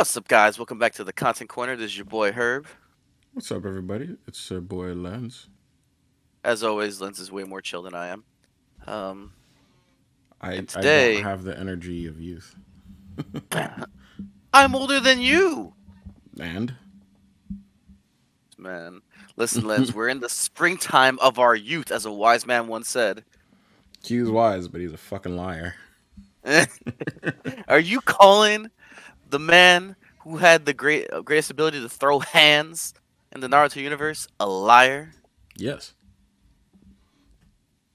What's up, guys? Welcome back to the Content Corner. This is your boy Herb. What's up, everybody? It's your boy Lens. As always, Lens is way more chill than I am. Um, I, today- I don't have the energy of youth. I'm older than you, And man. Listen, Lens, we're in the springtime of our youth, as a wise man once said. he's wise, but he's a fucking liar. Are you calling the man who had the great uh, greatest ability to throw hands in the Naruto universe a liar? Yes.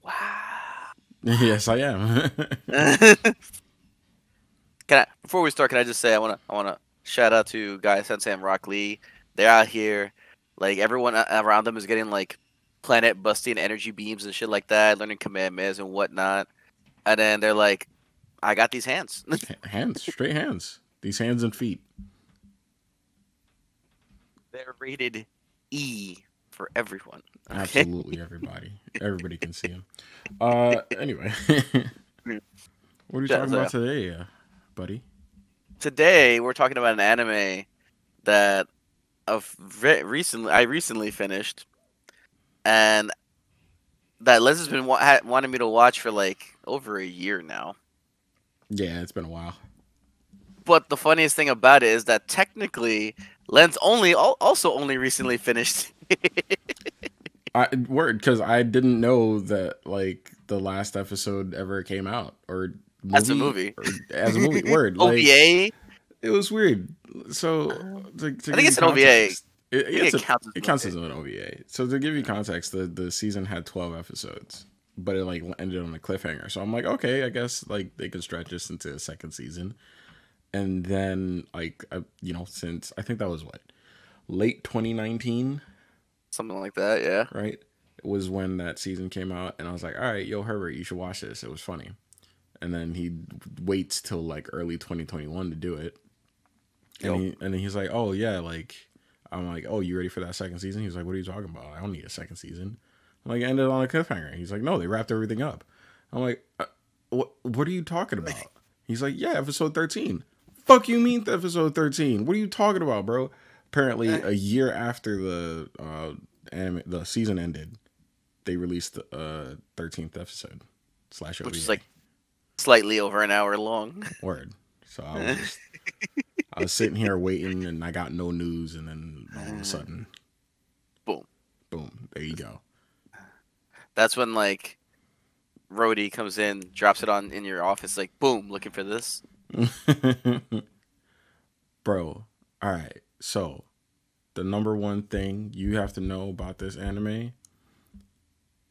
Wow. yes, I am. can I before we start? Can I just say I wanna I wanna shout out to Guy Sensei and Rock Lee. They're out here, like everyone around them is getting like planet busting energy beams and shit like that, learning Kamehamehas and whatnot. And then they're like, "I got these hands." hands, straight hands. These hands and feet. they're rated E for everyone. Okay? Absolutely, everybody. Everybody can see him. Uh, anyway, what are you talking about today, uh, buddy? Today we're talking about an anime that of re- recently I recently finished, and that Liz has been wa- ha- wanting me to watch for like over a year now. Yeah, it's been a while. But the funniest thing about it is that technically, Lens only also only recently finished. I word because I didn't know that like the last episode ever came out or As a movie. as a movie. Word like, OVA. It was weird. So oh. to, to I give think it's an OVA. context- It, it's it a- counts it counts as an OVA. So to give you context, the the season had twelve episodes, but it like ended on a cliffhanger. So I'm like, okay, I guess like they can stretch this into a second season, and then like I, you know, since I think that was what late 2019 Something like that, yeah. right? It was when that season came out, and I was like, all right, yo, Herbert, you should watch this. It was funny. And then he waits till like early 2021 to do it. And, Yo. he, and then he's like, oh, yeah, like, I'm like, oh, you ready for that second season? He's like, what are you talking about? I don't need a second season. I'm like, ended on a cliffhanger. He's like, no, they wrapped everything up. I'm like, uh, what, what are you talking about? He's like, yeah, episode 13. Fuck you mean episode 13? What are you talking about, bro? Apparently, a year after the uh, anime, the season ended, they released the uh, 13th episode slash Which is like slightly over an hour long. word. So I was just, I was sitting here waiting, and I got no news, and then all of a sudden, Boom. boom, there you go. That's when like Rhodey comes in, drops it on in your office, like boom, looking for this. Bro, all right. So, the number one thing you have to know about this anime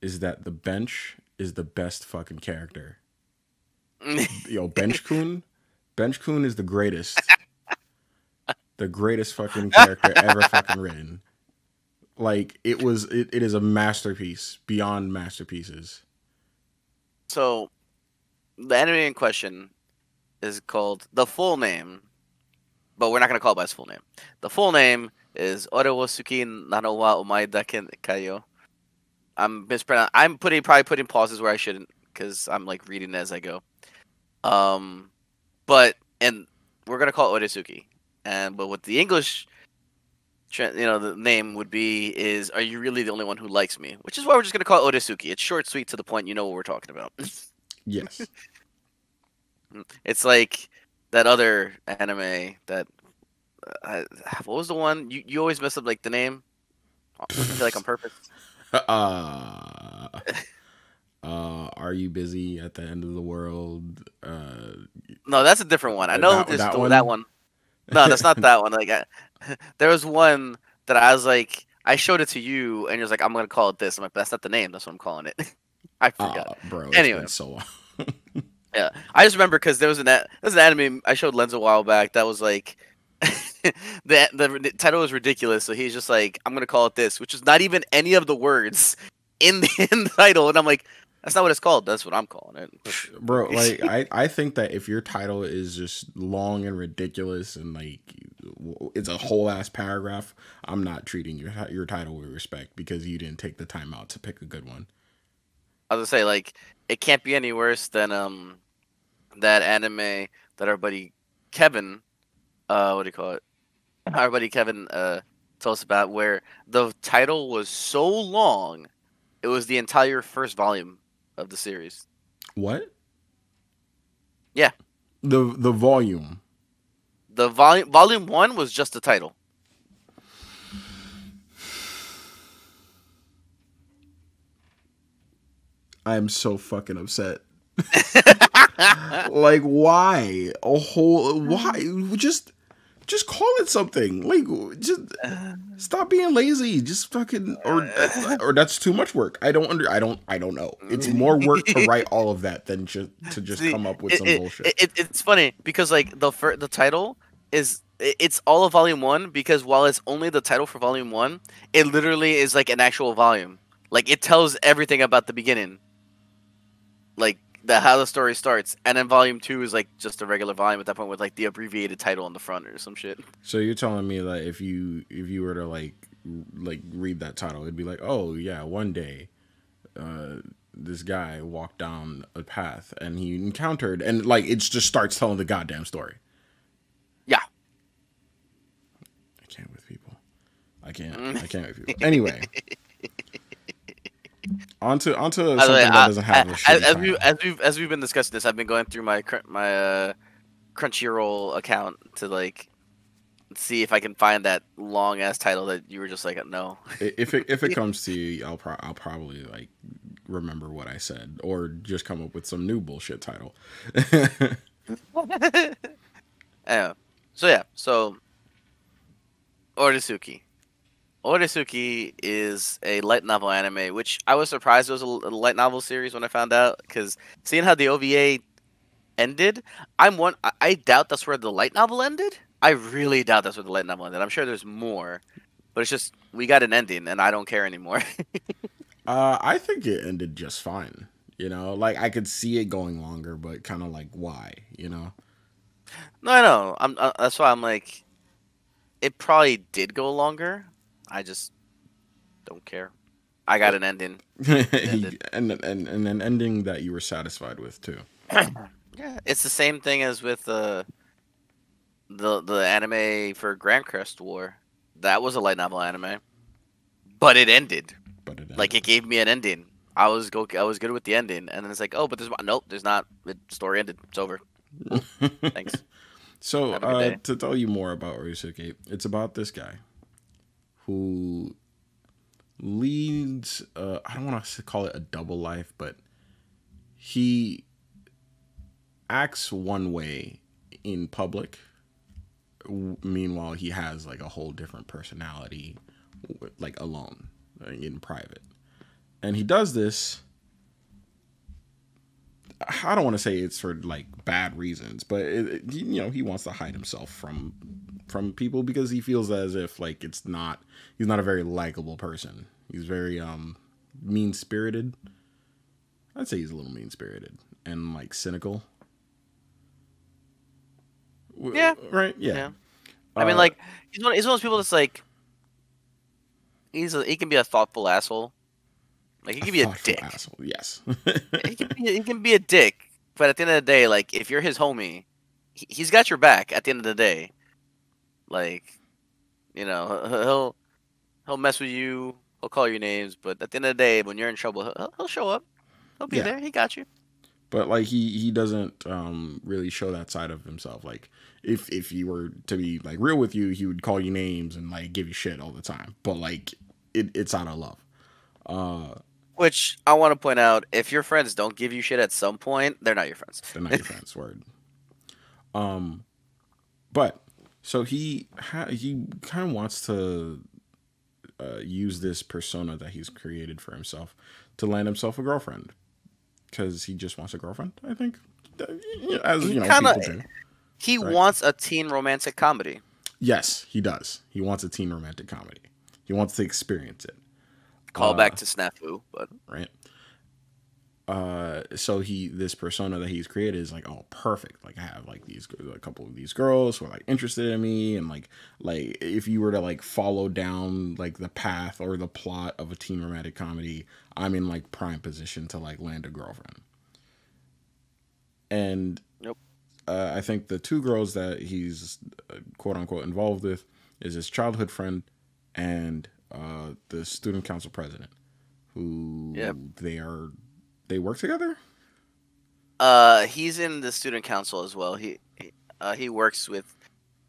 is that the bench is the best fucking character. Yo, Bench Kun, Bench Kun is the greatest. the greatest fucking character ever fucking written. Like it was it, it is a masterpiece beyond masterpieces. so the anime in question is called the full name, but we're not gonna call it by its full name. The full name is Orewosuki Nanowa Omaeda Ken Kayo. I'm mispronouncing. I'm putting probably putting pauses where I shouldn't because I'm like reading as I go. Um, but and we're gonna call it Oresuki. And but what the English, you know, the name would be is "Are you really the only one who likes me?" Which is why we're just gonna call it Oresuki. It's short, sweet, to the point. You know what we're talking about. Yes. It's like that other anime that uh, what was the one you you always mess up like the name. I feel like on purpose. uh, uh, are you busy at the end of the world? Uh, No, that's a different one. I know That- there's that the- one? that one. No, that's not that one. Like I, there was one that I was like, I showed it to you, and you're like, I'm gonna call it this. I'm like, that's not the name. That's what I'm calling it. I forgot. uh, bro. Anyway. so long. I just remember because there was an a- there's an anime I showed Lens a while back that was like the the title was ridiculous. So he's just like, I'm gonna call it this, which is not even any of the words in the, in the title, and I'm like, that's not what it's called. That's what I'm calling it. bro like I, I think that if your title is just long and ridiculous and like it's a whole ass paragraph i'm not treating your your title with respect because you didn't take the time out to pick a good one I was gonna say like it can't be any worse than um that anime that our buddy Kevin uh, what do you call it? Our buddy Kevin uh told us about where the title was so long, it was the entire first volume of the series. What? Yeah. The the volume. The volume volume one was just the title. I'm so fucking upset. like why? A whole why? Just just call it something. Like just stop being lazy. Just fucking or or that's too much work. I don't under I don't I don't know. It's more work to write all of that than just to just See, come up with it, some it- bullshit. it- it's funny because like the fir- the title is it's all of volume one because while it's only the title for volume one, it literally is like an actual volume. Like it tells everything about the beginning, like the how the story starts, and then volume two is like just a regular volume at that point with like the abbreviated title on the front or some shit. So you're telling me that if you if you were to like like read that title, it'd be like, oh yeah, one day, uh, this guy walked down a path and he encountered and like it just starts telling the goddamn story. Yeah. I can't with people. I can't. I can't with people. Anyway. Onto onto something way, that uh, doesn't have a as, shitty as we as we've as we've been discussing this, I've been going through my my uh, Crunchyroll account to like see if I can find that long ass title that you were just like no. If it if it comes to you, I'll pro- I'll probably like remember what I said or just come up with some new bullshit title. Anyway, so yeah, so Oresuki. Oresuki is a light novel anime, which I was surprised it was a light novel series when I found out because seeing how the OVA ended, I'm one. I, I doubt that's where the light novel ended. I really doubt that's where the light novel ended. I'm sure there's more, but it's just we got an ending, and I don't care anymore. Uh, I think it ended just fine. You know, like I could see it going longer, but kind of like why? You know, no, I know. I'm. Uh, that's why I'm like, it probably did go longer. I just don't care. I got an ending. and and and an ending that you were satisfied with too. Yeah, it's the same thing as with uh, the the anime for Grancrest War. That was a light novel anime, but it ended. But it Like it gave me an ending. I was go. I was good with the ending, and then it's like, oh, but there's nope. There's not. The story ended. It's over. Thanks. So, Have a good uh, to tell you more about Oresuki, it's about this guy who leads. Uh, I don't want to call it a double life, but he acts one way in public. Meanwhile, he has like a whole different personality, like alone uh, in private, and he does this. I don't want to say it's for like bad reasons, but it, you know he wants to hide himself from from people because he feels as if like it's not he's not a very likable person. He's very um mean spirited. I'd say he's a little mean spirited and like cynical. Yeah. Right. Yeah. Yeah. I mean, Uh, like he's one. He's one of those people that's like, he's a, he can be a thoughtful asshole. Like he can be a dick. asshole. Yes. he can be he can be a dick, but at the end of the day, like if you're his homie, he, he's got your back. At the end of the day, like you know he- he'll he'll mess with you, he'll call your names, but at the end of the day, when you're in trouble, he'll, he'll show up. He'll be Yeah. there. He got you. but like he he doesn't um really show that side of himself like if if he were to be like real with you he would call you names and like give you shit all the time but like it, it's out of love uh Which I want to point out: if your friends don't give you shit at some point, they're not your friends. they're not your friends word um but so he ha- he kind of wants to uh, use this persona that he's created for himself to land himself a girlfriend because he just wants a girlfriend i think Uh, as He you know kinda- people do He Right. wants a teen romantic comedy. Yes, he does. He wants a teen romantic comedy. He wants to experience it, Call Uh, back to Snafu, but right? Uh, so he this persona that he's created is like, oh, perfect. Like I have like these a couple of these girls who are like interested in me, and like like if you were to like follow down like the path or the plot of a teen romantic comedy, I'm in like prime position to like land a girlfriend. And Nope. uh, I think the two girls that he's uh, quote unquote involved with is his childhood friend and uh, the student council president, who Yep. they are they work together. Uh, he's in the student council as well. He he, uh, he works with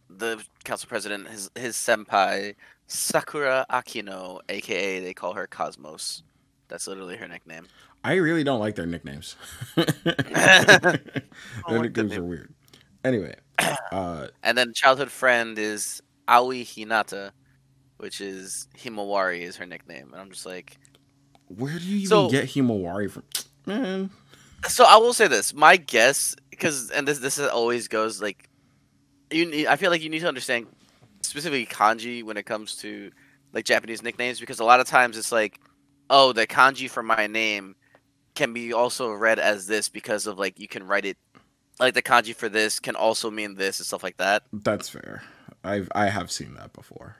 the council president, his his senpai Sakura Akino, aka they call her Cosmos. That's literally her nickname. I really don't like their nicknames. their the nicknames name. are weird. Anyway, uh, And then childhood friend is Aoi Hinata, which is Himawari is her nickname. And I'm just like, where do you even So- get Himawari from? Man, so I will say this. My guess, because and this this always goes like, you. Need, I feel like you need to understand specifically kanji when it comes to like Japanese nicknames because a lot of times it's like, oh, the kanji for my name can be also read as this because of like you can write it like the kanji for this can also mean this and stuff like that. that's fair. I've I have seen that before.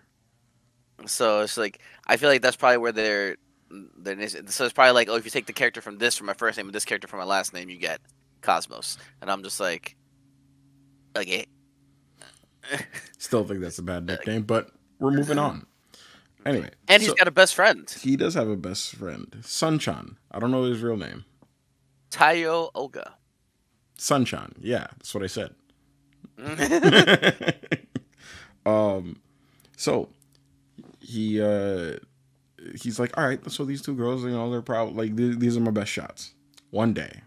So it's like I feel like that's probably where they're. They're so it's probably like, oh, if you take the character from this from my first name and this character from my last name, you get Cosmos. And I'm just like, okay. Still think that's a bad nickname, but we're moving on. Anyway, And he's so- got a best friend, he does have a best friend, Sunchan. I don't know his real name. Taiyo Oga. Sunchan. Yeah, that's what I said. um, so he uh he's like, all right, so these two girls, you know, they're probably like th- these are my best shots. One day,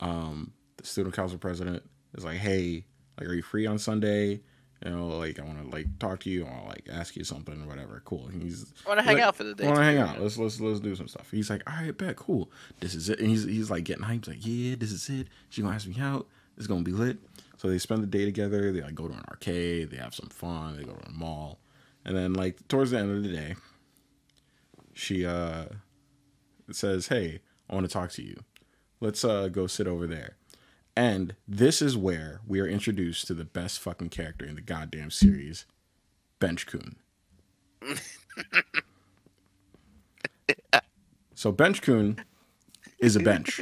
um, the student council president is like, hey, like, are you free on Sunday? You know, like I want to like talk to you. I want to like ask you something or whatever. Cool. And he's want to hang like, out for the day. Want to hang out. Let's let's let's do some stuff. He's like, all right, bet, cool. This is it. And he's he's like getting hyped. Like, yeah, this is it. She gonna ask me out. It's gonna be lit. So they spend the day together. They like go to an arcade. They have some fun. They go to a mall, and then like towards the end of the day, she uh says, "Hey, I want to talk to you. Let's uh go sit over there." And this is where we are introduced to the best fucking character in the goddamn series, Bench Kun. so Bench Kun is a bench,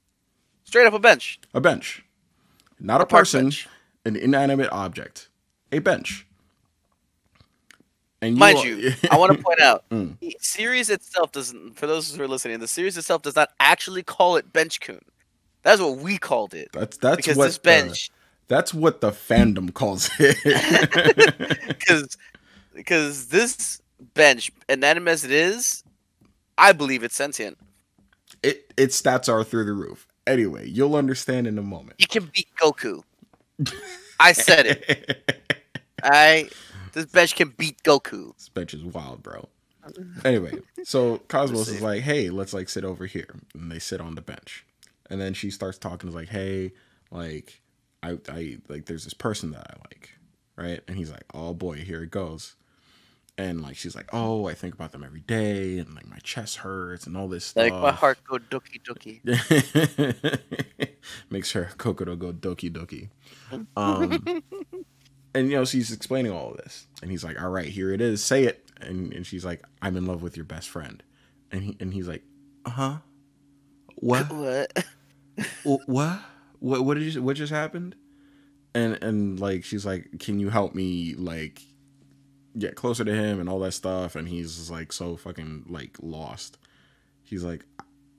Straight up a bench. a bench, not a, A person, bench. an inanimate object, a bench. And Mind are- you, I want to point out Mm. the series itself doesn't. For those who are listening, the series itself does not actually call it Bench Kun. That's what we called it that's that's because what this the- bench, that's what the fandom calls it. because because this bench, inanimate as it is, I believe it's sentient. it its stats are through the roof. Anyway, you'll understand in a moment. It can beat Goku. I said it. I this bench can beat Goku. This bench is wild, bro. Anyway, so Cosmos is like, "Hey, let's like sit over here," and they sit on the bench, and then she starts talking. Is like, "Hey, like, I, I like, there's this person that I like, right?" And he's like, "Oh boy, here it goes." And like, she's like, "Oh, I think about them every day, and like my chest hurts and all this stuff." Like my heart go dookie dookie. Makes her Kokoro go doki doki. Um, and you know, she's explaining all of this, and he's like, "All right, here it is. Say it." And and she's like, "I'm in love with your best friend," and he and he's like, "Uh huh. What? What? What? What? What did you? What just happened?" And and like she's like, "Can you help me like get closer to him and all that stuff?" And he's like so fucking like lost. He's like,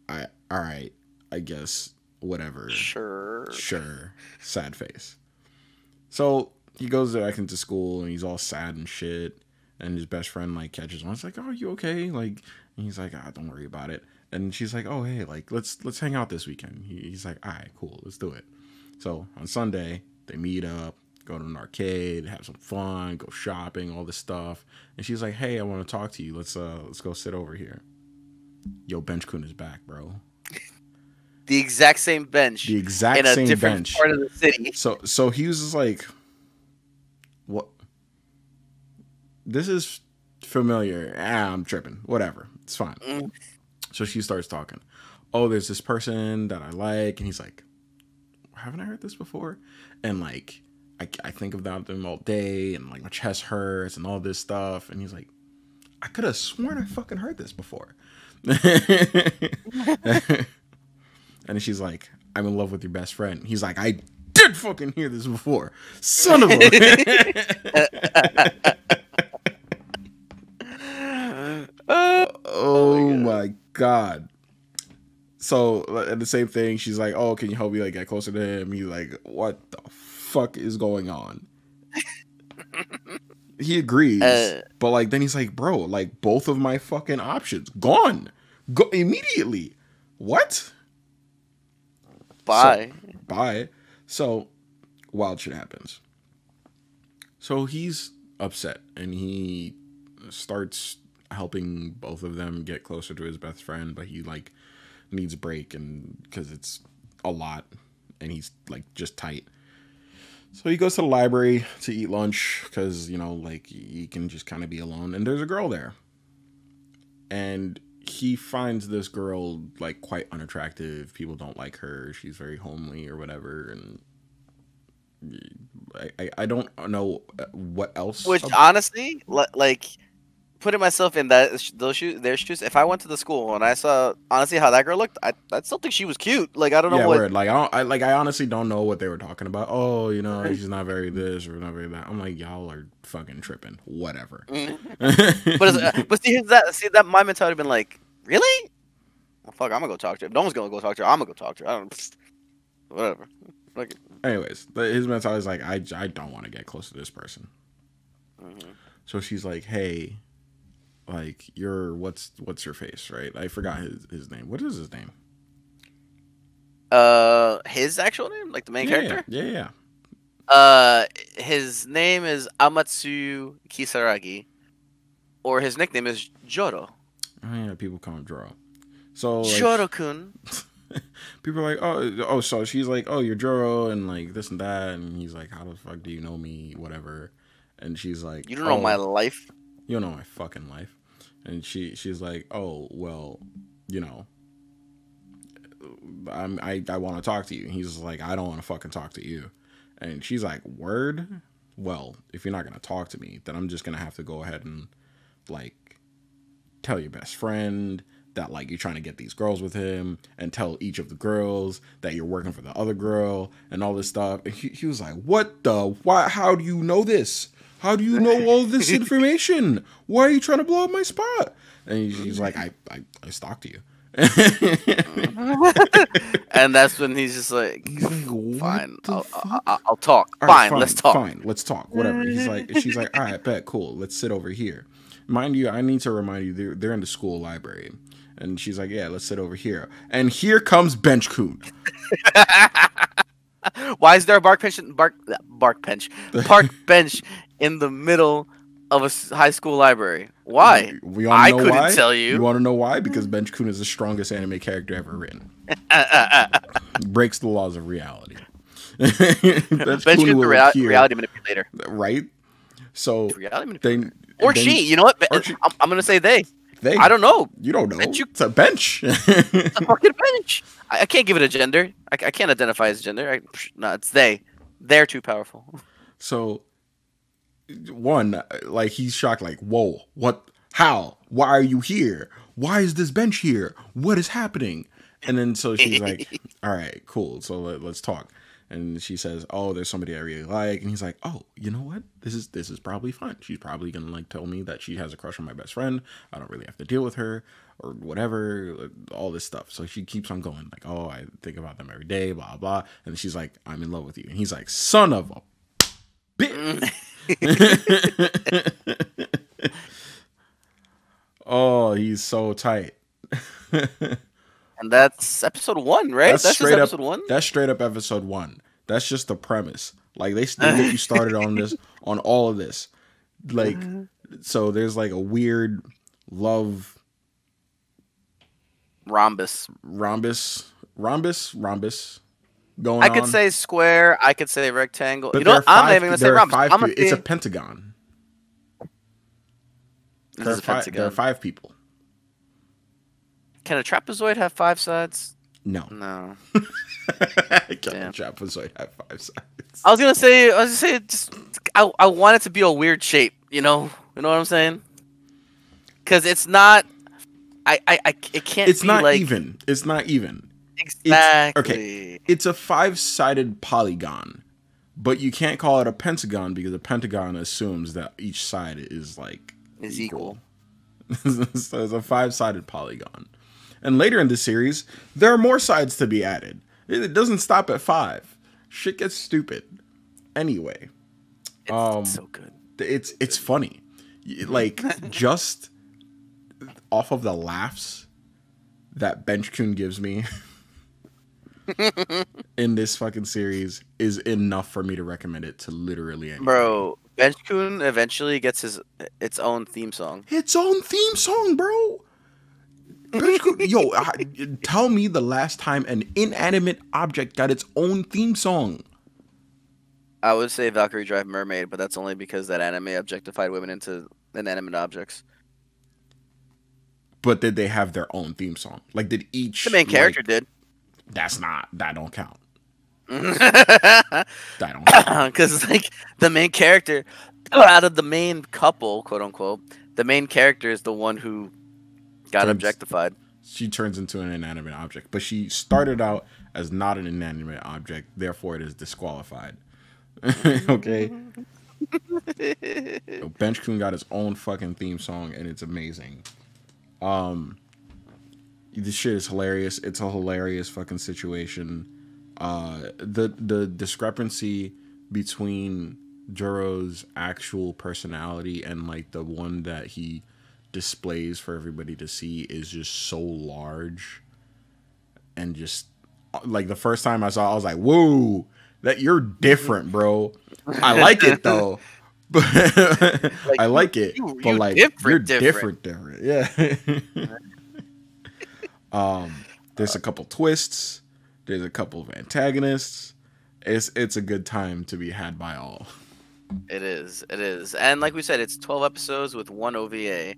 "I all right, I guess whatever." Sure. Sure. Sad face. So he goes back into school and he's all sad and shit. And his best friend like catches him. It's like, "Oh, are you okay?" Like, and he's like, "Ah, don't worry about it." And she's like, "Oh, hey, like let's let's hang out this weekend." He, he's like, "All right, cool, let's do it." So on Sunday they meet up, go to an arcade, have some fun, go shopping, all this stuff. And she's like, "Hey, I want to talk to you. Let's uh let's go sit over here." Yo, Bench Kun is back, bro. The exact same bench The exact in a same different bench. part of the city. So so he was just like, "What? This is familiar. Ah, I'm tripping. Whatever. It's fine." Mm. So she starts talking. Oh, there's this person that I like, and he's like, "Haven't I heard this before?" And like, I, I think about them all day, and like my chest hurts and all this stuff. And he's like, "I could have sworn I fucking heard this before." and she's like, "I'm in love with your best friend." He's like, "I fucking hear this before. Son of a. oh my god. So and the same thing, she's like, "Oh, can you help me like get closer to him?" He's like, "What the fuck is going on?" he agrees, Uh, but like then he's like, "Bro, like both of my fucking options gone, go immediately." What? Bye. Bye. So wild shit happens. So he's upset and he starts helping both of them get closer to his best friend, but he like needs a break and because it's a lot and he's like just tight. So he goes to the library to eat lunch because you know like he can just kind of be alone and there's a girl there. And he finds this girl like quite unattractive. People don't like her. She's very homely or whatever and I, I, I don't know uh, what else Which ab- honestly, like, putting myself in that those shoes, their shoes. If I went to the school and I saw honestly how that girl looked, I I still think she was cute. Like I don't know yeah, what. word. Like I, don't, I like I honestly don't know what they were talking about. Oh, you know, she's not very this or not very that. I'm like, y'all are fucking tripping. Whatever. Mm. but uh, but see that see that my mentality been like really. Well, fuck, I'm gonna go talk to her. No one's gonna go talk to her. I'm gonna go talk to her. I don't. Whatever. Like, Anyways, the- his mentality is like, I, I don't want to get close to this person. mhm. So she's like, hey, like you're what's what's your face, right? I forgot his his name. What is his name? Uh, his actual name, like the main yeah, character. Yeah, yeah. Uh, his name is Amatsu Kisaragi, or his nickname is Joro. Oh, yeah, people call him Joro. So like, Joro-kun. people are like, oh, oh, so she's like, oh, you're Joro, and like this and that, and he's like, how the fuck do you know me, whatever, and she's like, You don't know "Oh, my life. you don't know my fucking life, and she she's like, oh, well, you know, I'm I I want to talk to you, and he's like, I don't want to fucking talk to you, and she's like, word, well, if you're not gonna talk to me, then I'm just gonna have to go ahead and like tell your best friend that like you're trying to get these girls with him and tell each of the girls that you're working for the other girl and all this stuff. And he, he was like what the why how do you know this how do you know all this information why are you trying to blow up my spot and he- he's like i i, I stalked you and that's when he's just like, fine, I'll. I'll, I'll- talk. Fine, let's talk. Fine, let's talk. Whatever. He's like, she's like, all right, bet, cool. Let's sit over here. Mind you, I need to remind you, they're, they're in the school library, and she's like, yeah, let's sit over here. And here comes Bench Kun. Why is there a bark bench? Bark bark bench, park bench in the middle of a high school library? Why? We all I know couldn't why? tell you. You want to know why? Because Bench Kun is the strongest anime character ever written. Breaks the laws of reality. Kun is the rea- reality manipulator. right? So Reality manipulator. they Or she. You know what? she. I'm, I'm gonna say they. They, I don't know. You don't know. Bench- it's a bench. A fucking bench. I, I can't give it a gender. I, I can't identify as gender. I, no, it's they. They're too powerful. So, one, like he's shocked, like, whoa, what? How? Why are you here? Why is this bench here? What is happening? And then so she's like, all right, cool. So let, let's talk. And she says, oh, there's somebody I really like. And he's like, oh, you know what? This is this is probably fun. She's probably gonna like tell me that she has a crush on my best friend. I don't really have to deal with her or whatever, all this stuff. So she keeps on going, like, oh, I think about them every day, blah blah. And she's like, I'm in love with you. And he's like, son of a bitch. oh, he's so tight. And that's episode one, right? That's, just straight episode up. one. That's straight up episode one. That's just the premise. Like they still get you started on this, on all of this. Like, uh-huh. so there's like a weird love Rhombus. rhombus, rhombus, rhombus going I on. could say square. I could say rectangle. But you know what? are I'm not five- even gonna say rhombus. five I'm gonna it's a pentagon. this There is are, a fi- there are five people. Can a trapezoid have five sides? No. No. Can a trapezoid have five sides? I was gonna say. I was gonna say. Just I. I want it to be a weird shape. You know. You know what I'm saying? Because it's not. I. I. I it can't. It's be not like, even. It's not even. Exactly. It's a five-sided polygon but you can't call it a pentagon because a pentagon assumes that each side is like Is equal. so it's a five-sided polygon. And later in the series, there are more sides to be added. It doesn't stop at five. Shit gets stupid. Anyway, It's Um, so good. it's it's funny. Like just off of the laughs that Bench Kun gives me in this fucking series is enough for me to recommend it to literally anyone. Bro, Bench Kun eventually gets his its own theme song. Its own theme song, bro. Yo, I- tell me the last time an inanimate object got its own theme song. I would say Valkyrie Drive Mermaid, but that's only because that anime objectified women into inanimate objects. But did they have their own theme song? Like, did each The main like, character did. That's not. That don't count. Because That don't. count. Because like the main character out of the main couple, quote unquote, the main character is the one who got Turns- objectified. she turns into an inanimate object, but she started out as not an inanimate object, therefore it is disqualified. okay. Bench Kun got his own fucking theme song and it's amazing. Um this shit is hilarious. It's a hilarious fucking situation. Uh the the discrepancy between Joro's actual personality and like the one that he displays for everybody to see is just so large and just like the first time I saw it, I was like, whoa, that you're different, bro. I like it though. But I like it. you- but like different, you're different. different, different. Yeah. um there's a couple twists, there's a couple of antagonists. It's it's a good time to be had by all. It is. It is. And like we said, it's 12 episodes with one OVA.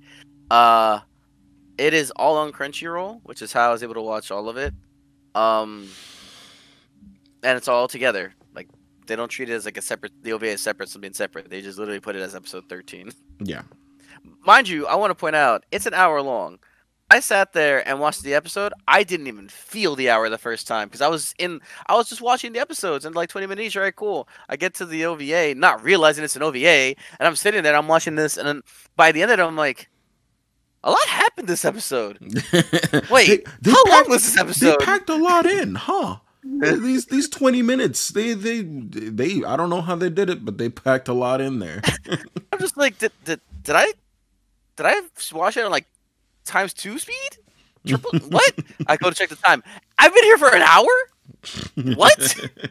Uh it is all on Crunchyroll, which is how I was able to watch all of it. Um and it's all together. Like they don't treat it as like a separate the OVA is separate something separate. They just literally put it as episode 13. Yeah. Mind you, I want to point out it's an hour long. I sat there and watched the episode. I didn't even feel the hour the first time because I was in. I was just watching the episodes and like 20 minutes. All right, cool. I get to the OVA, not realizing it's an OVA, and I'm sitting there. I'm watching this, and then by the end of it, I'm like, a lot happened this episode. Wait, how long was this episode? They packed a lot in, huh? these these twenty minutes, they they they. I don't know how they did it, but they packed a lot in there. I'm just like, did did, did I did I watch it on like times two speed? Triple what? I go to check the time. I've been here for an hour. What?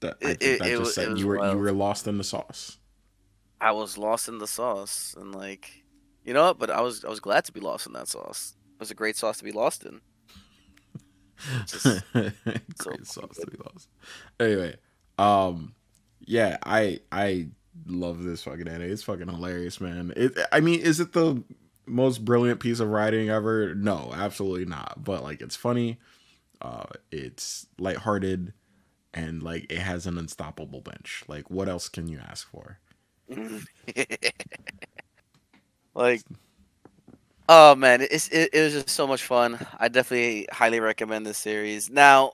That, I think it- that it just it said you were you were lost in the sauce. I was lost in the sauce, and like, you know what? But I was I was glad to be lost in that sauce. It was a great sauce to be lost in. Just- Great sauce to be lost. Anyway, um, yeah, I I love this fucking anime. It's fucking hilarious, man. It. I mean, is it the most brilliant piece of writing ever? No, absolutely not. But like, it's funny. Uh, it's lighthearted, and like it has an unstoppable bench. Like, what else can you ask for? like, oh man, it's it, it was just so much fun. I definitely highly recommend this series. Now,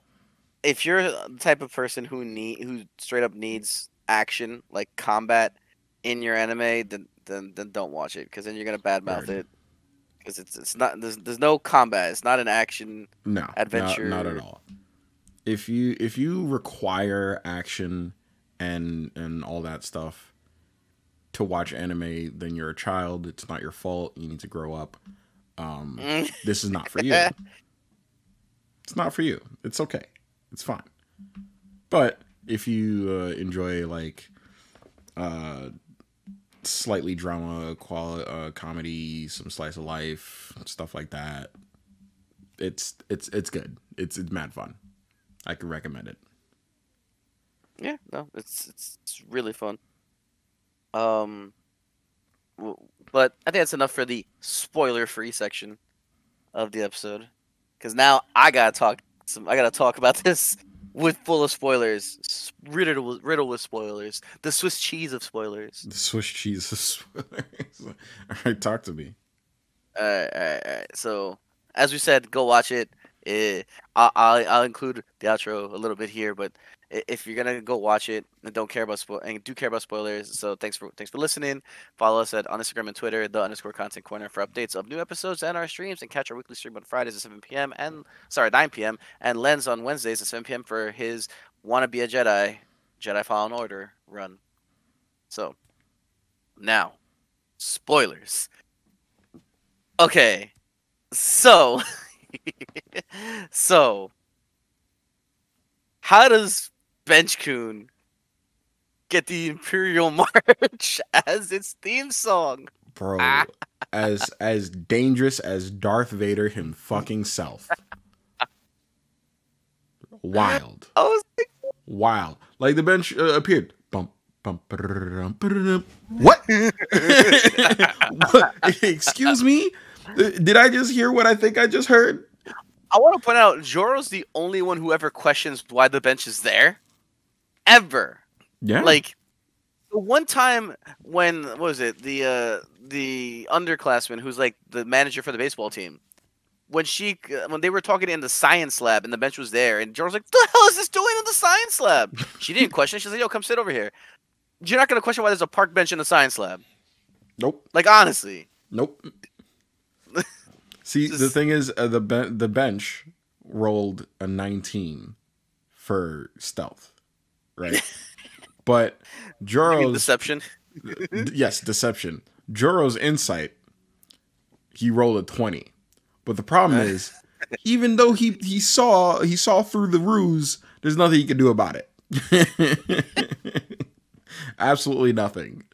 if you're the type of person who need who straight up needs action like combat in your anime, then then then don't watch it because then you're gonna badmouth it. Because it's it's not there's, there's no combat. It's not an action. No, Adventure. not, not at all. If you if you require action and and all that stuff to watch anime, then you're a child. It's not your fault. You need to grow up. Um, this is not for you. it's not for you. It's okay. It's fine. But if you uh, enjoy like uh slightly drama quali- uh, comedy some slice of life stuff like that it's it's it's good it's it's mad fun i can recommend it Yeah, no, it's it's, it's really fun. Um, but I think that's enough for the spoiler-free section of the episode. Because now I gotta talk. Some I gotta talk about this with full of spoilers, riddled with, riddled with spoilers, the Swiss cheese of spoilers. the swiss cheese of spoilers all right talk to me All right, all right, all right. So as we said, go watch it. Eh, I, I'll I'll include the outro a little bit here, but if you're gonna go watch it and don't care about spo- and do care about spoilers, so thanks for thanks for listening. Follow us at on Instagram and Twitter, the underscore content corner for updates of new episodes and our streams, and catch our weekly stream on Fridays at 7 p.m. and sorry 9 p.m. and Lens on Wednesdays at 7 p.m. for his "Wanna Be a Jedi" Jedi Fallen Order run. So now, spoilers. Okay, so so how does Benchkun get the Imperial March as its theme song? bro. Ah. as as dangerous as Darth Vader him fucking self. Wild, I was like, wild. Like the bench uh, appeared. Bump, bump. What? what? Excuse me. Uh, Did I just hear what I think I just heard? I want to point out Joro's the only one who ever questions why the bench is there, ever. Yeah. Like the one time when what was it the uh the underclassman who's like the manager for the baseball team when she when they were talking in the science lab and the bench was there and Joro's like the hell is this doing in the science lab she didn't question it. she's like yo come sit over here you're not gonna question why there's a park bench in the science lab nope. like honestly Nope. See, the thing is, uh, the ben- the bench rolled a 19 for stealth, right? but Joro's deception yes, deception. Joro's insight, he rolled a 20. But the problem is, even though he he saw he saw through the ruse, there's nothing he can do about it. Absolutely nothing.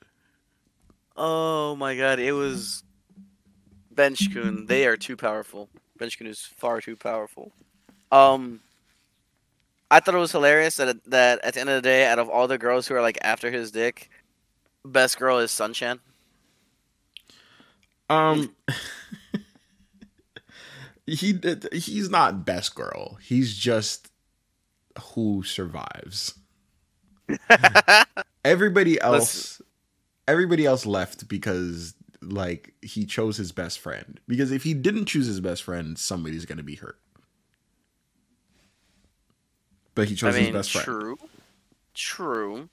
oh my god it was Benchkun they are too powerful Benchkun is far too powerful um I thought it was hilarious that that at the end of the day, out of all the girls who are like after his dick, best girl is Sunchan. Um, he he's not best girl. He's just who survives. Everybody else, everybody else left because like he chose his best friend. Because if he didn't choose his best friend, somebody's gonna be hurt. But he I chose mean, his best friend. true, true.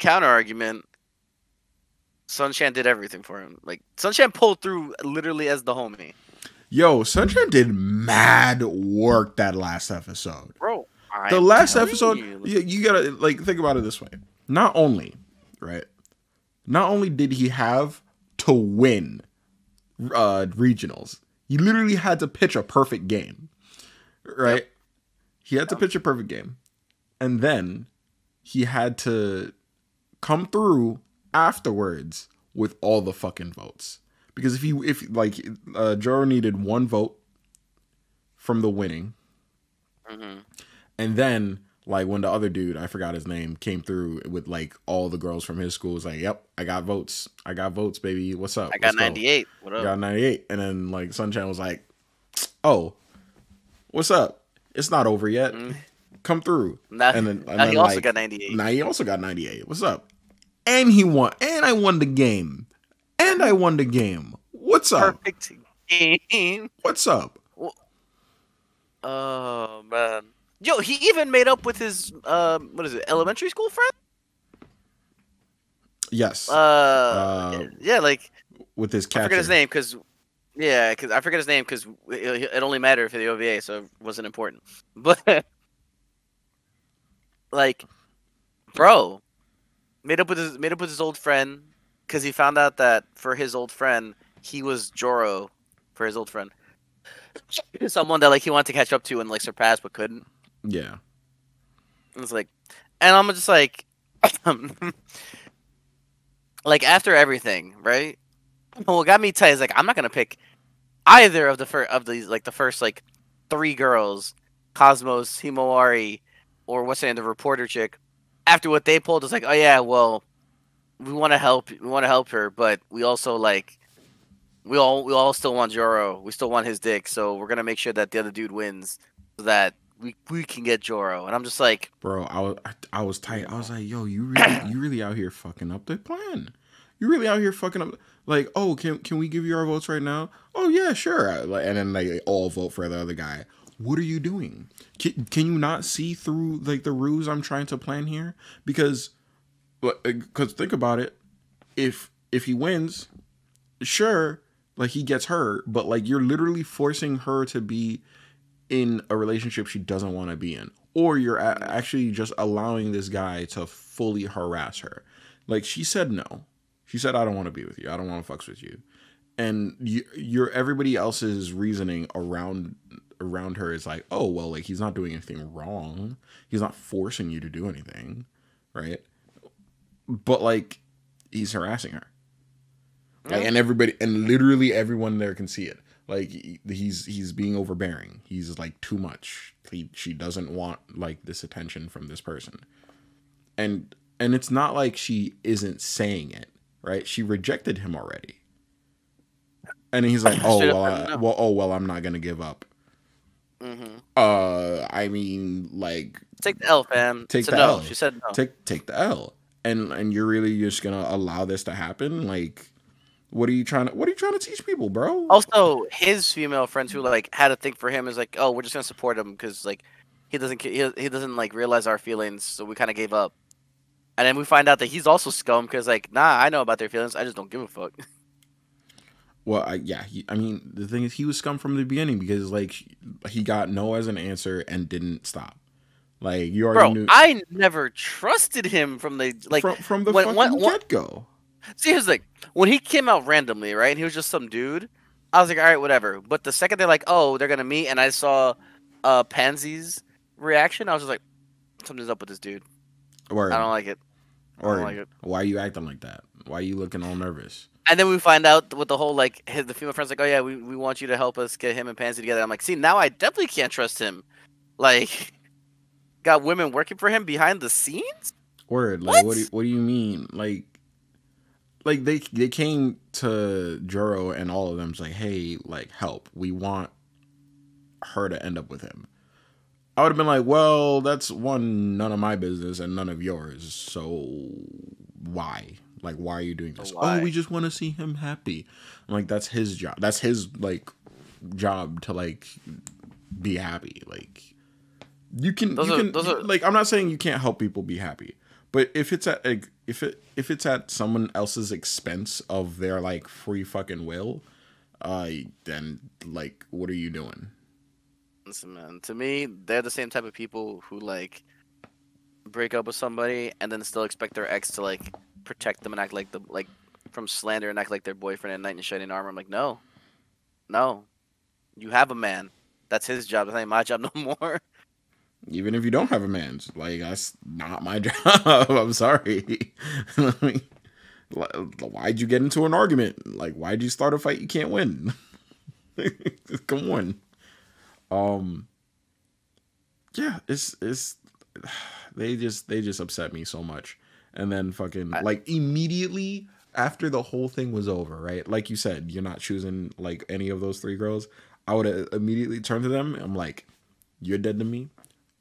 Counter argument. Sunchan did everything for him. Like Sunchan pulled through literally as the homie, Yo, Sunshine did mad work that last episode. bro. the I'm last episode you. you, you gotta like think about it this way not only right not only did he have to win uh regionals he literally had to pitch a perfect game right he had to pitch a perfect game and then he had to come through afterwards with all the fucking votes because if he if like uh Joro needed one vote from the winning Mhm. and then, like, when the other dude, I forgot his name, came through with like all the girls from his school, was like, "Yep, I got votes. I got votes, baby. What's up? I got go." 98. What I up? got 98." And then like Sunshine was like, "Oh, what's up? It's not over yet. Mm. Come through." Now, and then- and now he also like, got 98. Now he also got 98. What's up? And he won. And I won the game. And I won the game. What's up? Perfect game. What's up? Oh man. Yo, he even made up with his um, what is it, elementary school friend? Yes. Uh, Uh, yeah, like with his I catcher. forget his name because, yeah, because I forget his name because it, it only mattered for the OVA, so it wasn't important. But like, bro, made up with his made up with his old friend because he found out that for his old friend he was Joro for his old friend, someone that like he wanted to catch up to and like surpass but couldn't. Yeah. And It's like, and I'm just like, like after everything, right? What got me tight is like I'm not gonna pick either of the first of these like the first like three girls, Cosmos, Himawari, or what's the name, the reporter chick. After what they pulled, it's like, oh yeah, well, we want to help, we want to help her, but we also like, we all we all still want Joro, we still want his dick, so we're gonna make sure that the other dude wins, so that we we can get Joro. And I'm just like. bro i was I, I was tight i was like yo you really you really out here fucking up the plan you really out here fucking up like oh can can we give you our votes right now oh yeah sure and then they all vote for the other guy what are you doing? Can, can you not see through like the ruse I'm trying to plan here? Because, because uh, think about it, if if he wins, sure, like he gets hurt, but like you're literally forcing her to be in a relationship she doesn't want to be in, or you're actually just allowing this guy to fully harass her. Like she said no, she said I don't want to be with you, I don't want to fucks with you, and you, you're everybody else's reasoning around around her is like, oh well, like he's not doing anything wrong, he's not forcing you to do anything, right? But like he's harassing her. Like, and everybody and literally everyone there can see it. Like he's he's being overbearing. He's like too much. He, she doesn't want like this attention from this person. And and it's not like she isn't saying it, right? She rejected him already. And he's like, "Oh well, I, well, oh well, I'm not gonna give up." hmm Uh, I mean, like, Take the L, fam. Take the no. L. She said no. take take the L, and and you're really just gonna allow this to happen? Like, what are you trying to what are you trying to teach people, bro? Also, his female friends who like had a thing for him is like, oh, we're just gonna support him because like he doesn't he, he doesn't like realize our feelings, so we kind of gave up. And then we find out that he's also scum because like, nah, I know about their feelings, I just don't give a fuck. Well, I, yeah, he, I mean, the thing is, he was scum from the beginning because like he got no as an answer and didn't stop. Like you already Bro, knew I never trusted him from the like. from from the when- fucking when- when- get go. See, here's the thing: when he came out randomly, right? And he was just some dude. I was like, all right, whatever. But the second they're like, oh, they're gonna meet, and I saw uh Pansy's reaction, I was just like, something's up with this dude. Or I don't like it. I or don't like it. why are you acting like that? Why are you looking all nervous? And then we find out with the whole like his, the female friends like, oh yeah, we, we want you to help us get him and Pansy together. I'm like, see, now I definitely can't trust him. Like, got women working for him behind the scenes. Word, like what? What? do you, what do you mean? Like, like they they came to Joro and all of them's like, hey, like help. We want her to end up with him. I would have been like, well, that's one, none of my business and none of yours. So why? Like, why are you doing this? Why? Oh, we just want to see him happy. I'm like, that's his job. That's his like job to like be happy. Like, you can, Those you are- can, those are- like, I'm not saying you can't help people be happy, but if it's at like, if it if it's at someone else's expense of their like free fucking will, uh, then like, what are you doing? Listen, man. To me, they're the same type of people who like break up with somebody and then still expect their ex to like protect them and act like the like from slander and act like their boyfriend at knight in shining armor. I'm like, no, no, you have a man. That's his job. That's not my job no more. even if you don't have a man's like that's not my job i'm sorry why'd you get into an argument like why'd you start a fight you can't win come on um yeah it's it's they just they just upset me so much. And then fucking like immediately after the whole thing was over right? Like you said you're not choosing like any of those three girls. I would immediately turned to them i'm like you're dead to me.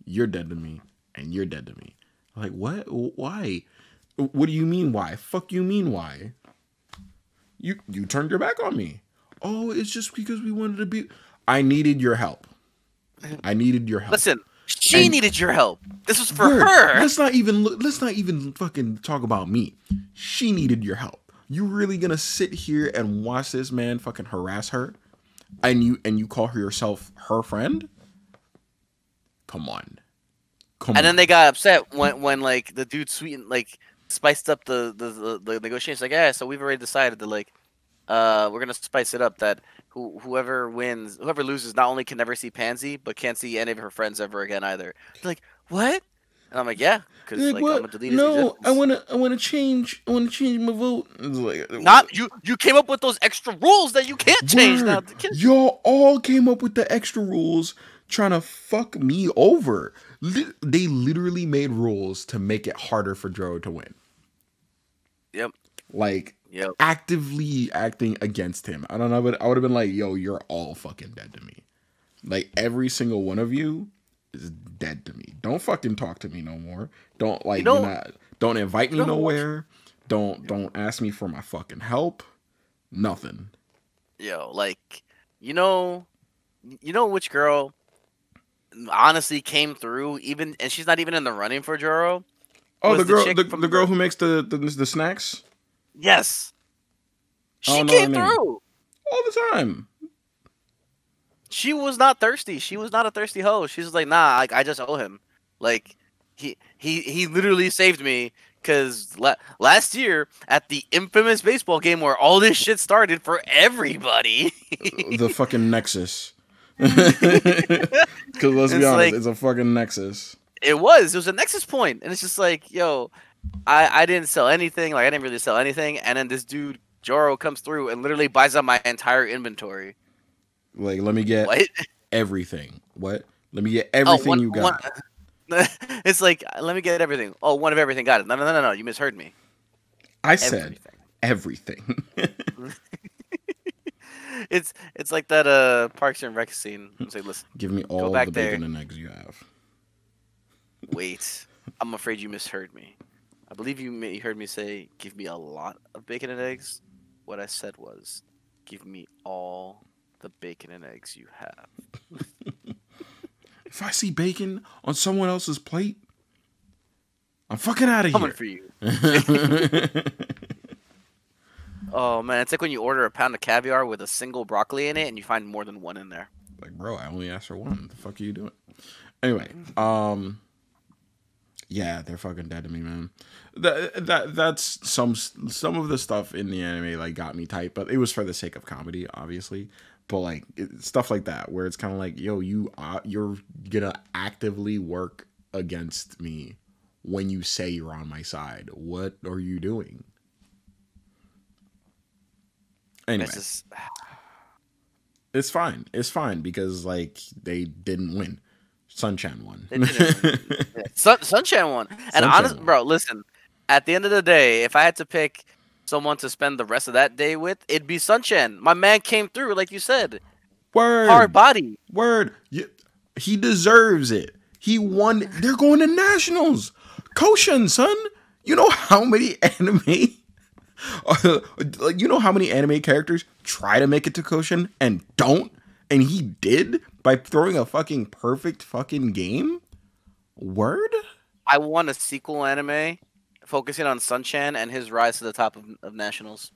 You're dead to me. And you're dead to me. Like what? Why? What do you mean why? Fuck you mean why? You you turned your back on me. Oh it's just because we wanted to be i needed your help i needed your help Listen, she And- needed your help. This was for Word. her. let's not even let's not even fucking talk about me she needed your help you really gonna sit here and watch this man fucking harass her and you and you call her yourself her friend come on come And on then they got upset when when like the dude sweetened like spiced up the the, the, the negotiations. Like, yeah, so we've already decided that like uh we're gonna spice it up that who whoever wins whoever loses not only can never see Pansy but can't see any of her friends ever again either. They're like, what? And I'm like, yeah, because Like, like? I'm gonna delete his no, I want to. I want to change. I want to change my vote. Like, Not you. You came up with those extra rules that you can't change now. Word. Y'all all came up with the extra rules, trying to fuck me over. Li- they literally made rules to make it harder for Dro to win. Yep. Like Yep. actively acting against him. I don't know, but I would have been like, "Yo, you're all fucking dead to me." Like every single one of you is dead to me. Don't fucking talk to me no more. Don't like You know- not, don't invite me nowhere. Don't don't ask me for my fucking help. Nothing. Yo, like, you know, you know which girl honestly came through even and she's not even in the running for Joro. Oh, the the girl, the, from the girl who makes the the, the snacks Yes. She came through. all the time. She was not thirsty. She was not a thirsty hoe. She was like, nah, like I just owe him. Like he he he literally saved me because la- last year at the infamous baseball game where all this shit started for everybody. Uh, the fucking Nexus. Because let's be honest, like- it's a fucking Nexus. it was. It was a nexus point, and it's just like, yo, I I didn't sell anything. Like I didn't really sell anything, and then this dude Joro comes through and literally buys up my entire inventory. Like, let me get What? everything. What? Let me get everything oh, one, you got. one- it's like let me get everything. Oh, one of everything. Got it. No, no, no, no, no. You misheard me. I said Everything. everything. It's it's like that uh Parks and Rec scene. It's like, listen, Give me all back the there. bacon and eggs you have. wait. I'm afraid you misheard me. I believe you ma- you heard me say, "Give me a lot of bacon and eggs." What I said was, "Give me all the bacon and eggs you have." If I see bacon on someone else's plate, I'm fucking out of here. Coming for you. Oh man, it's like when you order a pound of caviar with a single broccoli in it, and you find more than one in there. like, bro, I only asked for one. What the fuck are you doing? Anyway, um, yeah, they're fucking dead to me, man. That that that's some some of the stuff in the anime like got me tight, but it was for the sake of comedy, obviously. But like it, stuff like that, where it's kind of like, yo, you uh, you're gonna actively work against me when you say you're on my side. What are you doing? Anyway, it's fine. It's fine because like they didn't win. Sunshine won. They didn't Yeah, Sun Sunshine won. And Sunshine honest, bro, listen. At the end of the day, if I had to pick someone to spend the rest of that day with, it'd be Sunshine. My man came through, like you said, Word. hard body. Word. Yeah, he deserves it. He won. They're going to nationals. Koshien, son. You know how many anime? uh, like you know how many anime characters try to make it to Koshien and don't, and he did by throwing a fucking perfect fucking game. Word. I want a sequel anime focusing on Sunshine and his rise to the top of, of nationals.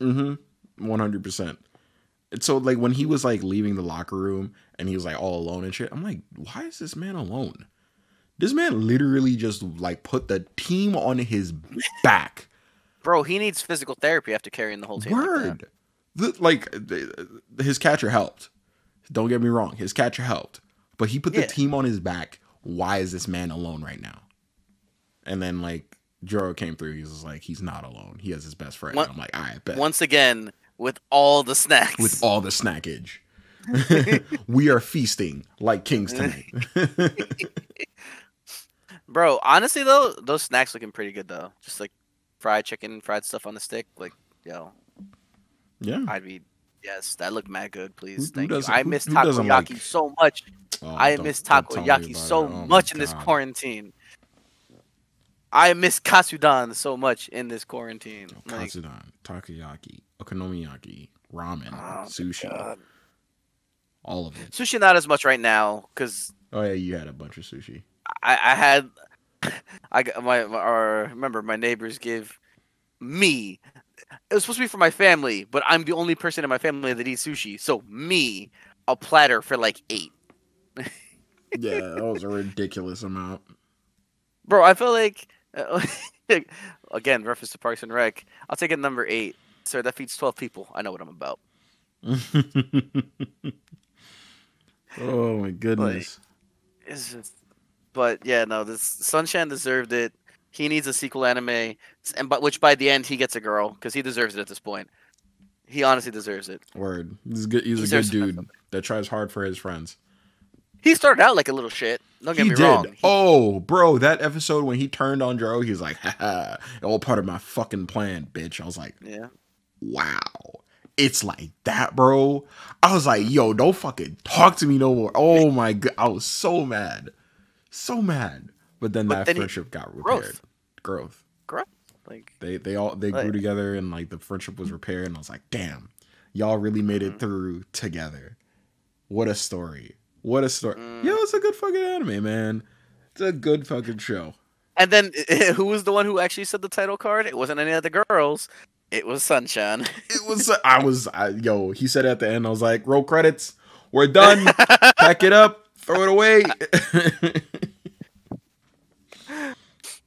Mm-hmm. One hundred percent. So like when he was like leaving the locker room and he was like all alone and shit, I'm like, why is this man alone? This man literally just like put the team on his back. Bro, he needs physical therapy after carrying the whole team. like. Word. The, like the- his catcher helped. Don't get me wrong, his catcher helped, but he put the team on his back. Why is this man alone right now? And then like Joro came through. He was like, he's not alone. He has his best friend. What- I'm like, I bet. Once again, with all the snacks. with all the snackage. we are feasting like kings tonight. Bro, honestly though, those snacks looking pretty good though. Just like fried chicken, fried stuff on the stick. Like, yo, yeah. I'd be yes, that looked mad good. Please, Who- who thank you. I who- miss who takoyaki like- so much. Oh, I miss don't tell me takoyaki so. Oh much in this quarantine. I miss katsudon so much in this quarantine. Like, Katsudon, takoyaki, okonomiyaki, ramen, oh sushi, all of it. Sushi not as much right now because Oh yeah, you had a bunch of sushi. I, I had I got my, my or remember my neighbors give me it was supposed to be for my family, but I'm the only person in my family that eats sushi. So me a platter for like eight. Yeah, that was a ridiculous amount. Bro, I feel like uh, again reference to Parks and Rec. I'll take it number eight. Sir, that feeds twelve people. I know what I'm about. oh my goodness. It's just, but yeah, no, this Sunshine deserved it. He needs a sequel anime, and but which by the end he gets a girl because he deserves it at this point. He honestly deserves it. Word. He's good. He's He a good deserves to have dude something. that tries hard for his friends. He started out like a little shit. Don't get he me did. wrong. He- Oh, bro, that episode when he turned on Joe, he was like, "Ha all part of my fucking plan, bitch." I was like, yeah, wow. It's like that, bro. I was like, yo, don't fucking talk to me no more. Oh my god. I was so mad. So mad. But then But that then friendship got growth. repaired. Growth. correct. Like They they all they grew together and like the friendship was repaired and I was like, damn, y'all really made it Mhm. through together. What a story. What a story. Mm. Yo, it's a good fucking anime, man. It's a good fucking show. And then who was the one who actually said the title card? It wasn't any of the girls. It was Sunshine. It was. I was. I, yo, he said at the end, I was like, roll credits. We're done. Pack it up. Throw it away.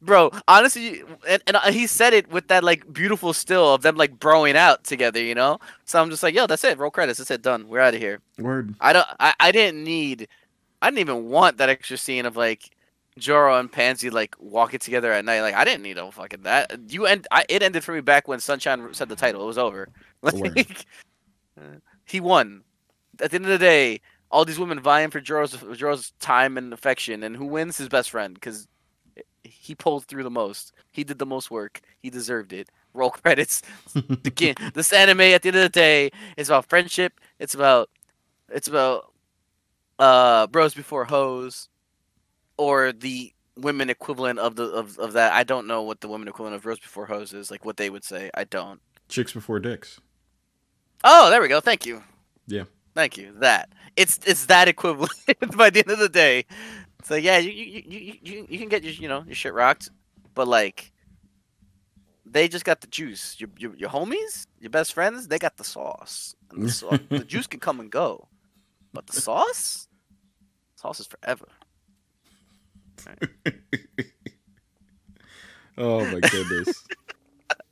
Bro, honestly, and, and uh, he said it with that like beautiful still of them like broing out together, you know. So I'm just like, yo, that's it. Roll credits. That's it. Done. We're out of here. Word. I don't. I, I didn't need. I didn't even want that extra scene of like Joro and Pansy like walking together at night. Like I didn't need a fucking that. You end. I, it ended for me back when Sunshine said the title. It was over. Word. Like uh, he won. At the end of the day, all these women vying for Joro's Joro's time and affection, and who wins? His best friend, because he pulled through the most. He did the most work. He deserved it. Roll credits. Again, this anime at the end of the day is about friendship. It's about it's about uh bros before hoes or the women equivalent of the of, of that. I don't know what the women equivalent of bros before hoes is, like what they would say. I don't. Chicks before dicks. Oh, there we go. Thank you. Yeah. Thank you. That. It's it's that equivalent by the end of the day. So yeah, you you, you, you, you can get your you know your shit rocked, but like they just got the juice. Your, your your homies, your best friends, they got the sauce. And the, sauce, the juice can come and go, but the sauce, sauce is forever. Oh my goodness.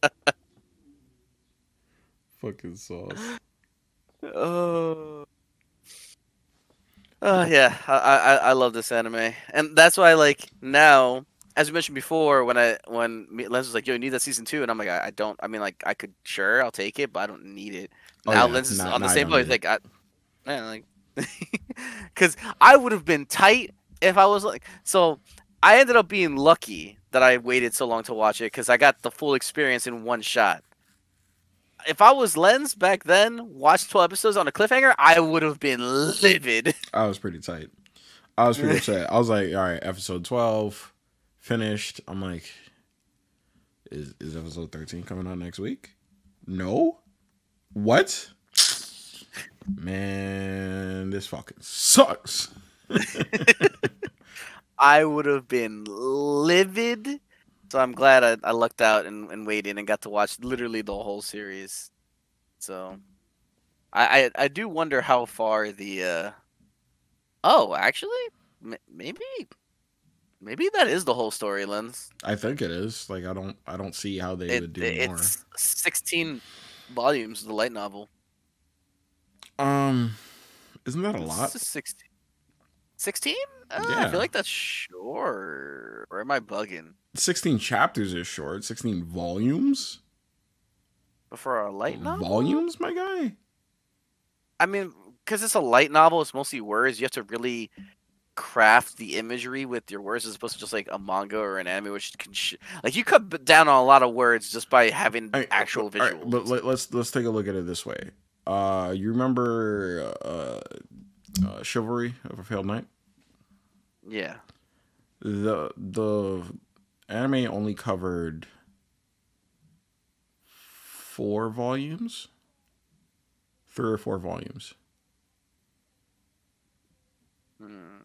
Fucking sauce. Oh. Oh yeah, I, I I love this anime, and that's why like now, as we mentioned before, when I when me- Lens was like, "Yo, you need that season two? and I'm like, I, I don't. I mean, like, I could sure, I'll take it, but I don't need it. Oh, now yeah, Lens is now- on the now same need Like, I, man, like, because I would have been tight if I was like. So I ended up being lucky that I waited so long to watch it because I got the full experience in one shot. If I was Lens back then, watched 12 episodes on a cliffhanger, I would have been livid. I was pretty tight. I was pretty upset. I was like, all right, episode 12 finished. I'm like, is, is episode 13 coming out next week? No? What? Man, this fucking sucks. I would have been livid. So I'm glad I, I lucked out and, and waited and got to watch literally the whole series. So I, I I do wonder how far the uh oh actually m- maybe maybe that is the whole story lens. I think it is. Like I don't I don't see how they It, would do it's 16 volumes the light novel. Um isn't that a lot? It's 16. 16? Uh, I feel like that's short. Or am I bugging? 16 chapters is short. 16 volumes? But for a light novel? Volumes, my guy? I mean, because it's a light novel, it's mostly words. You have to really craft the imagery with your words as opposed to just like a manga or an anime, which can sh- like you cut down on a lot of words just by having right, actual visuals. right, but let, let's let's take a look at it this way. Uh, you remember uh, uh, Chivalry of a Failed Knight? yeah, The the anime only covered four volumes, three or four volumes. Hmm.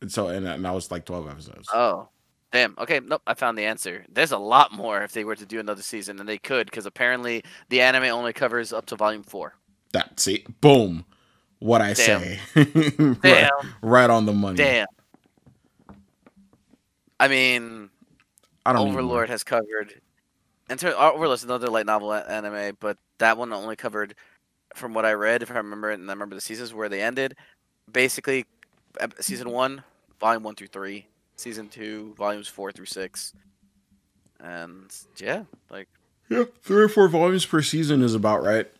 And so and that, and that was like twelve episodes. Oh, damn. Okay, nope. I found the answer. There's a lot more if they were to do another season, and they could because apparently the anime only covers up to volume four. that see, boom, what I Damn. say, right, Damn. right on the money. Damn. I mean, I don't. Overlord has covered. And ter- uh, Overlord's another light novel uh, anime, but that one only covered, from what I read, if I remember it, and I remember the seasons where they ended. Basically, season one, volume one through three. Season two, volumes four through six. And yeah, like Yeah, three or four volumes per season is about right.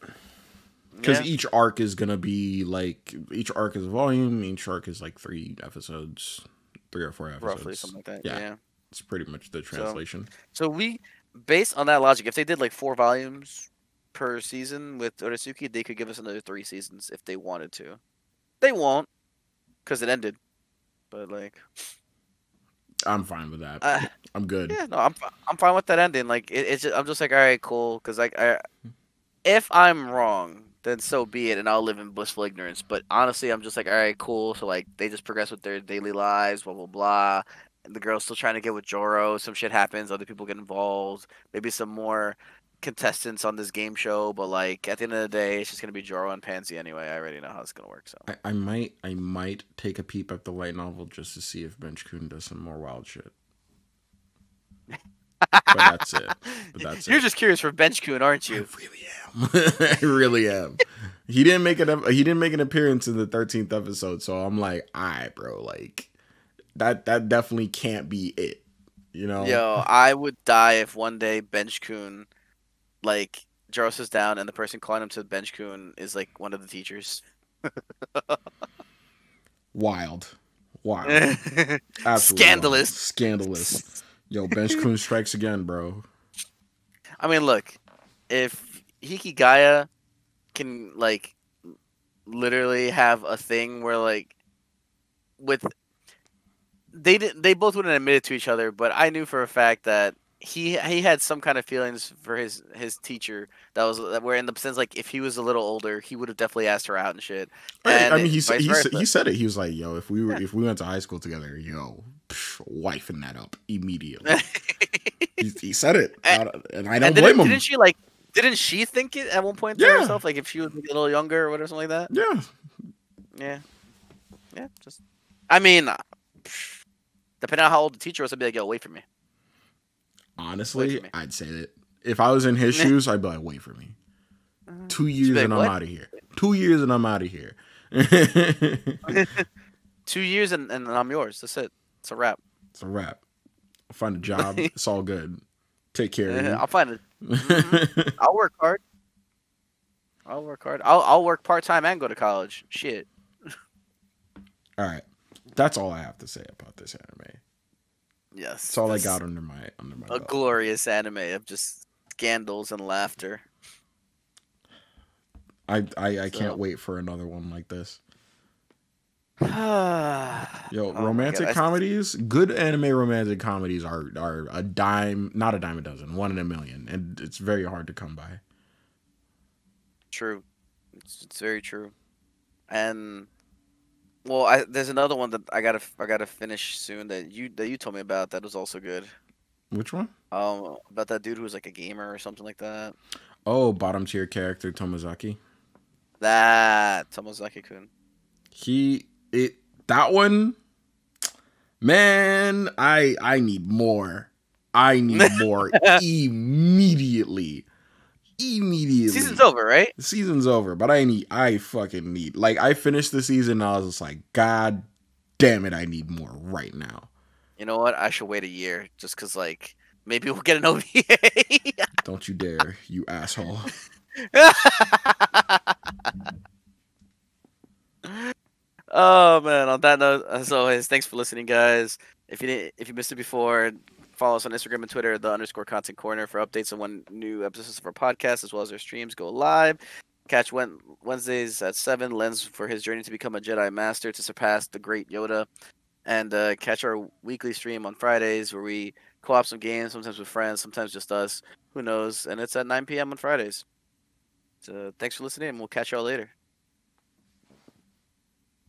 Because yeah, each arc is gonna be like each arc is a volume. Each arc is like three episodes, three or four episodes. roughly something like that. yeah. Yeah. It's pretty much the translation. So we, based on that logic, if they did like four volumes per season with Oresuki, they could give us another three seasons if they wanted to. They won't, because it ended. But like, I'm fine with that. uh, I'm good. yeah, no, I'm I'm fine with that ending. Like, it, it's just, I'm just like, all right, cool, because like, I, if I'm wrong, then so be it, and I'll live in blissful ignorance. But honestly, I'm just like, all right, cool. So like, they just progress with their daily lives, blah blah blah. And the girl's still trying to get with Joro. Some shit happens. Other people get involved. Maybe some more contestants on this game show. But like, at the end of the day, it's just gonna be Joro and Pansy anyway. I already know how it's gonna work. So I, I might I might take a peep at the light novel just to see if Bench Kun does some more wild shit. but that's it. But that's You're it. just curious for Bench Kun, aren't you? I really am. I really am. He didn't make an he didn't make an appearance in the thirteenth episode, so I'm like, all right, bro, like that that definitely can't be it. You know? Yo, I would die if one day Bench Kun, like, Joro is down and the person calling him to Bench Kun is like one of the teachers. Wild. Wild. Absolutely wild. Scandalous. Scandalous. Yo, Bench Kun strikes again, bro. I mean, look, if Hikigaya can like literally have a thing where like with they did they both wouldn't admit it to each other, but I knew for a fact that he he had some kind of feelings for his his teacher that was that were in the sense like if he was a little older, he would have definitely asked her out and shit. Right, And I mean, he said he, said he said it. He was like, "Yo, if we were Yeah. if we went to high school together, yo, pff, wifing that up immediately." he, he said it, And- and I don't and blame didn't, him. didn't she like? Didn't she think it at one point to Yeah. herself? Like if she was a little younger or whatever, something like that. yeah, Yeah, yeah. Just, I mean, uh, depending on how old the teacher was, I'd be like, "Yo, wait for me." honestly, me. I'd say that if I was in his shoes, I'd be like, "Wait for me." Mhm. Two years like, and I'm out of here. Two years and I'm out of here. Two years and, and I'm yours. That's it. It's a wrap. it's a wrap. I'll find a job. it's all good. Take care. I'll find it. Mhm. I'll work hard. I'll work hard. I'll I'll work part time and go to college. Shit. all right, that's all I have to say about this anime. Yes. That's all I got under my under my. A belt. glorious anime of just scandals and laughter. I I, I So- can't wait for another one like this. Yo, Yo, Oh romantic comedies, good anime romantic comedies are are a dime, not a dime a dozen, one in a million, and it's very hard to come by. True. It's, it's very true. And well, I there's another one that I gotta I gotta finish soon that you that you told me about that was also good. Which one? Um, about that dude who was like a gamer or something like that. Oh, bottom tier character Tomozaki. That Tomozaki-kun. He it that one. Man, I I need more. I need more immediately. Immediately. Season's over, right? The season's over, but I need I fucking need like I finished the season and I was just like, God damn it, I need more right now. You know what? I should wait a year just cause like maybe we'll get an OVA. Don't you dare, you asshole. oh man! On that note, as always, thanks for listening, guys. If you didn't, if you missed it before, follow us on Instagram and Twitter, the underscore content corner for updates on when new episodes of our podcast as well as our streams go live. Catch Wednesdays at seven. Lens for his journey to become a Jedi Master to surpass the Great Yoda, and uh, catch our weekly stream on Fridays where we co-op some games, sometimes with friends, sometimes just us. Who knows? And it's at 9 p.m. on Fridays. So thanks for listening, and we'll catch y'all later.